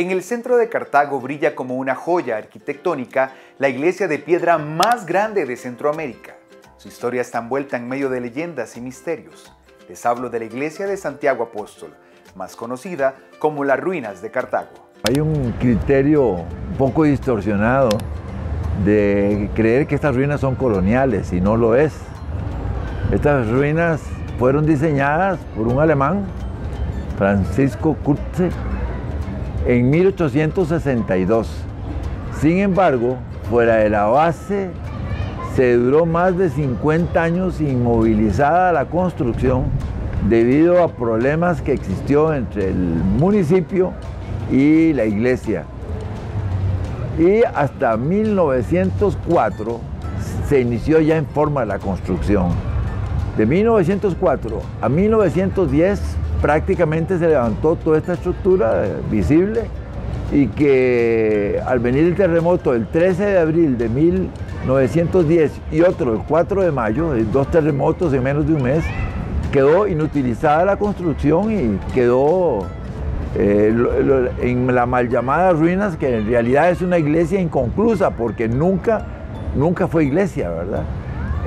En el centro de Cartago brilla como una joya arquitectónica la iglesia de piedra más grande de Centroamérica. Su historia está envuelta en medio de leyendas y misterios. Les hablo de la iglesia de Santiago Apóstol, más conocida como las ruinas de Cartago. Hay un criterio un poco distorsionado de creer que estas ruinas son coloniales y no lo es. Estas ruinas fueron diseñadas por un alemán, Francisco Kurze, en 1862. Sin embargo, fuera de la base se duró más de 50 años inmovilizada la construcción debido a problemas que existió entre el municipio y la iglesia. Y hasta 1904 se inició ya en forma la construcción. De 1904 a 1910 prácticamente se levantó toda esta estructura eh, visible y que al venir el terremoto el 13 de abril de 1910 y otro el 4 de mayo, dos terremotos en menos de un mes, quedó inutilizada la construcción y quedó eh, en la mal llamada ruinas, que en realidad es una iglesia inconclusa porque nunca, nunca fue iglesia, ¿verdad?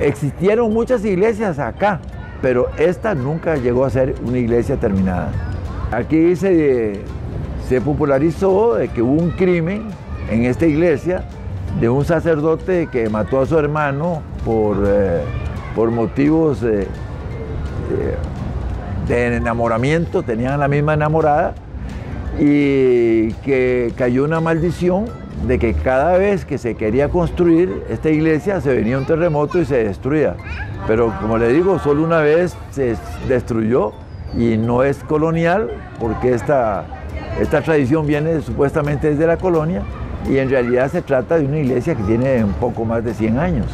Existieron muchas iglesias acá, pero esta nunca llegó a ser una iglesia terminada. Aquí se, se popularizó de que hubo un crimen en esta iglesia de un sacerdote que mató a su hermano por, eh, por motivos de enamoramiento, tenían la misma enamorada y que cayó una maldición de que cada vez que se quería construir esta iglesia se venía un terremoto y se destruía. Pero como le digo, solo una vez se destruyó y no es colonial porque esta, esta tradición viene supuestamente desde la colonia y en realidad se trata de una iglesia que tiene un poco más de 100 años.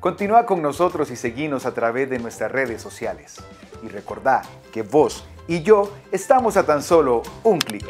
Continúa con nosotros y seguimos a través de nuestras redes sociales. Y recordá que vos y yo estamos a tan solo un clic.